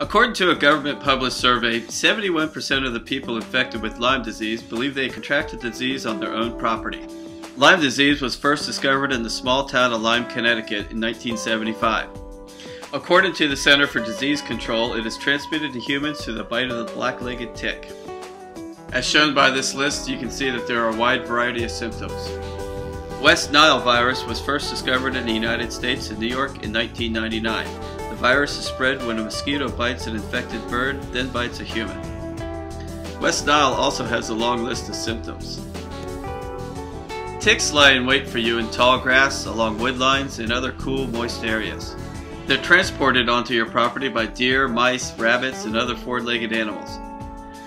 According to a government published survey, 71% of the people infected with Lyme disease believe they contracted the disease on their own property. Lyme disease was first discovered in the small town of Lyme, Connecticut in 1975. According to the Center for Disease Control, it is transmitted to humans through the bite of the black-legged tick. As shown by this list, you can see that there are a wide variety of symptoms. West Nile virus was first discovered in the United States in New York in 1999. Virus is spread when a mosquito bites an infected bird, then bites a human. West Nile also has a long list of symptoms. Ticks lie in wait for you in tall grass, along wood lines, and other cool, moist areas. They're transported onto your property by deer, mice, rabbits, and other four-legged animals.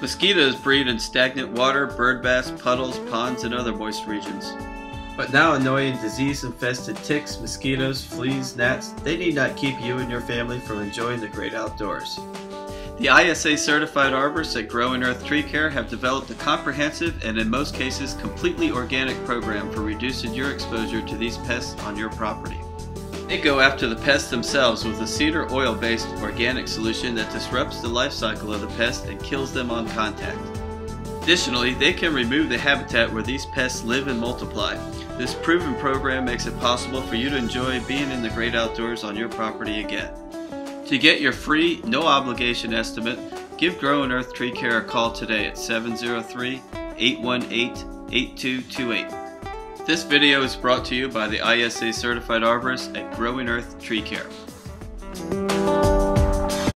Mosquitoes breed in stagnant water, bird baths, puddles, ponds, and other moist regions. But now annoying disease-infested ticks, mosquitoes, fleas, gnats, they need not keep you and your family from enjoying the great outdoors. The ISA certified arborists at Growing Earth Tree Care have developed a comprehensive and in most cases completely organic program for reducing your exposure to these pests on your property. They go after the pests themselves with a cedar oil based organic solution that disrupts the life cycle of the pest and kills them on contact. Additionally, they can remove the habitat where these pests live and multiply, this proven program makes it possible for you to enjoy being in the great outdoors on your property again. To get your free, no obligation estimate, give Growing Earth Tree Care a call today at 703 818 8228. This video is brought to you by the ISA Certified Arborist at Growing Earth Tree Care.